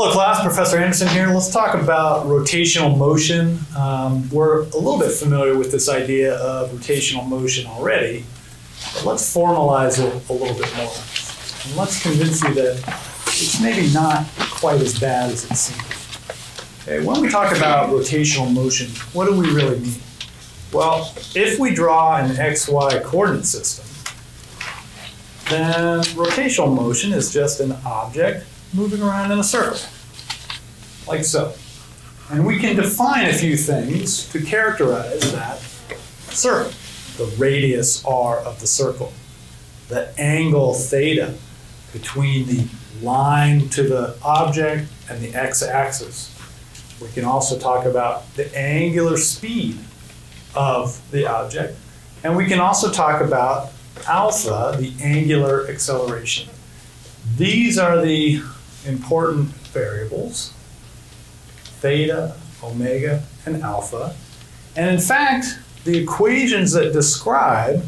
Hello class, Professor Anderson here. Let's talk about rotational motion. Um, we're a little bit familiar with this idea of rotational motion already, but let's formalize it a little bit more. And let's convince you that it's maybe not quite as bad as it seems. Okay, when we talk about rotational motion, what do we really mean? Well, if we draw an xy coordinate system, then rotational motion is just an object moving around in a circle, like so. And we can define a few things to characterize that circle. The radius r of the circle, the angle theta between the line to the object and the x-axis. We can also talk about the angular speed of the object. And we can also talk about alpha, the angular acceleration. These are the important variables, theta, omega, and alpha. And in fact, the equations that describe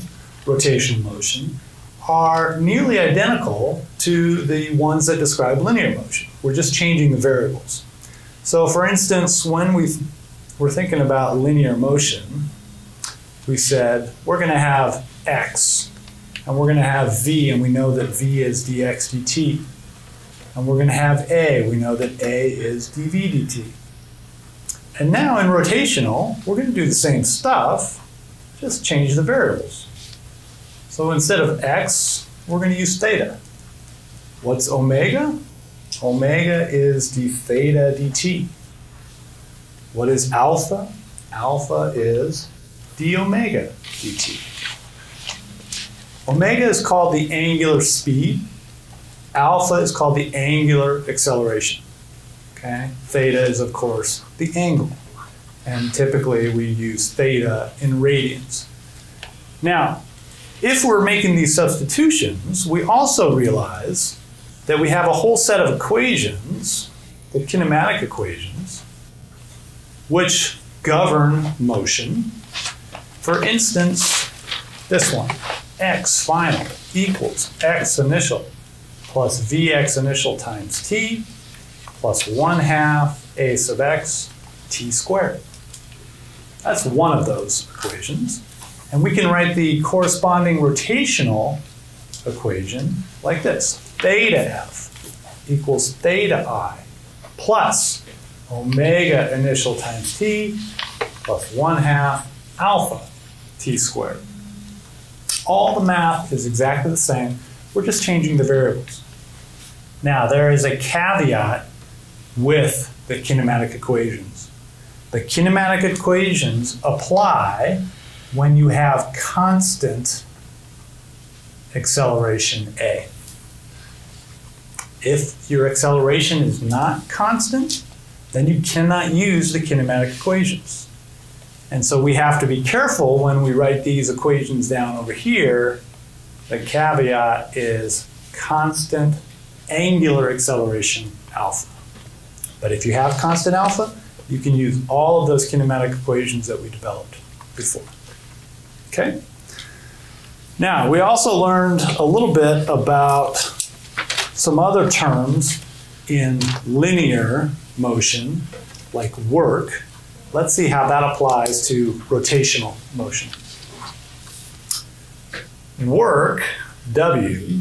rotational motion are nearly identical to the ones that describe linear motion. We're just changing the variables. So for instance, when we we're thinking about linear motion, we said we're going to have x, and we're going to have v, and we know that v is dx dt. And we're going to have a, we know that a is dv dt. And now in rotational, we're going to do the same stuff, just change the variables. So instead of x, we're going to use theta. What's omega? Omega is d theta dt. What is alpha? Alpha is d omega dt. Omega is called the angular speed. Alpha is called the angular acceleration. Okay? Theta is, of course, the angle. And typically we use theta in radians. Now, if we're making these substitutions, we also realize that we have a whole set of equations, the kinematic equations, which govern motion. For instance, this one, x final equals x initial plus vx initial times t plus 1 half a sub x t squared. That's one of those equations. And we can write the corresponding rotational equation like this. Theta f equals theta i plus omega initial times t plus 1 half alpha t squared. All the math is exactly the same. We're just changing the variables. Now, there is a caveat with the kinematic equations. The kinematic equations apply when you have constant acceleration A. If your acceleration is not constant, then you cannot use the kinematic equations. And so we have to be careful when we write these equations down over here. The caveat is constant angular acceleration alpha. But if you have constant alpha, you can use all of those kinematic equations that we developed before. Okay? Now, we also learned a little bit about some other terms in linear motion, like work. Let's see how that applies to rotational motion. Work, W,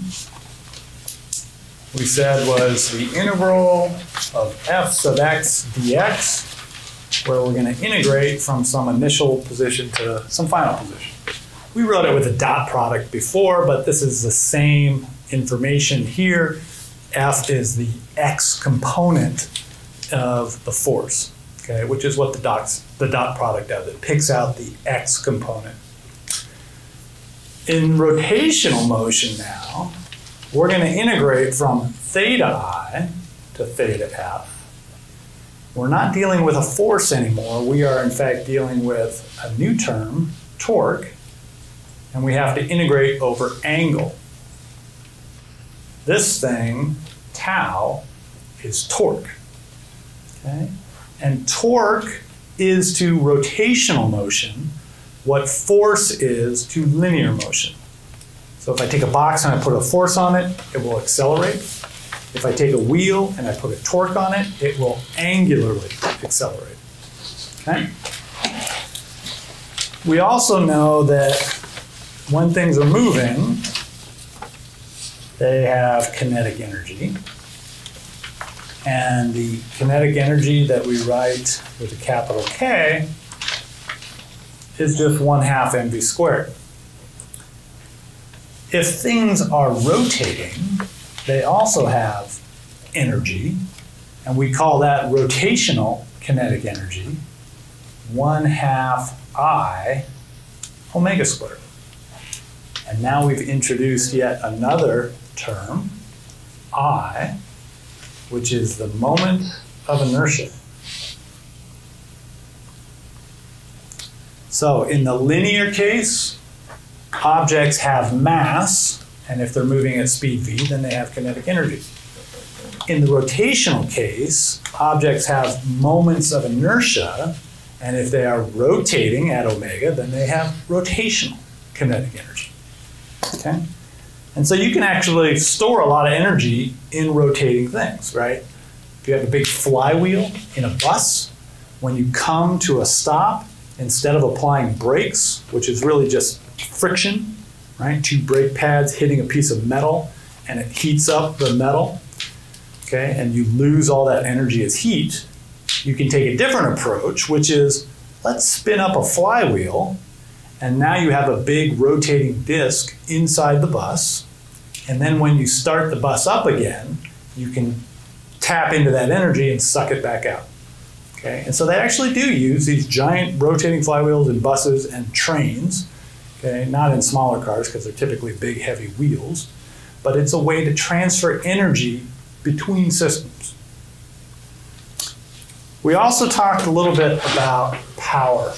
we said was the integral of f sub x dx, where we're going to integrate from some initial position to some final position. We wrote it with a dot product before, but this is the same information here. F is the x component of the force, okay, which is what the, dots, the dot product does. It picks out the x component. In rotational motion now, we're going to integrate from theta i to theta f. We're not dealing with a force anymore. We are, in fact, dealing with a new term, torque, and we have to integrate over angle. This thing, tau, is torque. Okay? And torque is to rotational motion what force is to linear motion. So if I take a box and I put a force on it, it will accelerate. If I take a wheel and I put a torque on it, it will angularly accelerate. Okay? We also know that when things are moving, they have kinetic energy. And the kinetic energy that we write with a capital K is just 1 half mv squared. If things are rotating, they also have energy, and we call that rotational kinetic energy, 1 half I omega squared. And now we've introduced yet another term, I, which is the moment of inertia. So in the linear case, objects have mass, and if they're moving at speed v, then they have kinetic energy. In the rotational case, objects have moments of inertia, and if they are rotating at omega, then they have rotational kinetic energy. Okay? And so you can actually store a lot of energy in rotating things, right? If you have a big flywheel in a bus, when you come to a stop, instead of applying brakes, which is really just friction, right? Two brake pads hitting a piece of metal and it heats up the metal, okay? And you lose all that energy as heat. You can take a different approach, which is let's spin up a flywheel and now you have a big rotating disc inside the bus. And then when you start the bus up again, you can tap into that energy and suck it back out. Okay, and so they actually do use these giant rotating flywheels in buses and trains. Okay, not in smaller cars because they're typically big, heavy wheels, but it's a way to transfer energy between systems. We also talked a little bit about power.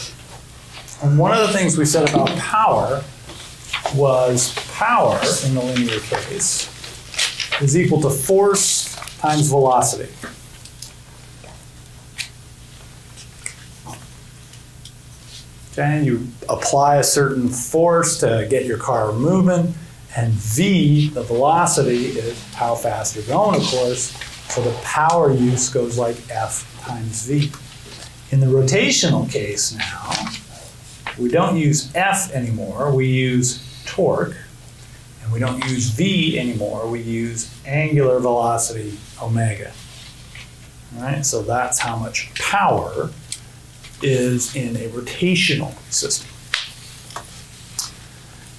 And one of the things we said about power was power in the linear case is equal to force times velocity. Okay, you apply a certain force to get your car moving, and v, the velocity, is how fast you're going, of course. So the power use goes like F times v. In the rotational case now, we don't use F anymore, we use torque. And we don't use v anymore, we use angular velocity omega. All right, so that's how much power is in a rotational system.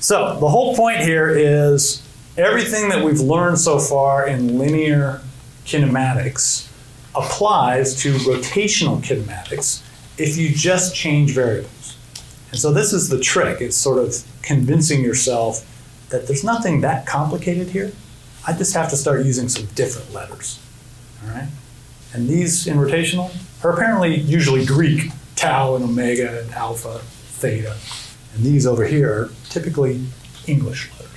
So the whole point here is everything that we've learned so far in linear kinematics applies to rotational kinematics if you just change variables. And so this is the trick. It's sort of convincing yourself that there's nothing that complicated here. I just have to start using some different letters. All right? And these in rotational are apparently usually Greek tau and omega and alpha, theta. And these over here typically English letters.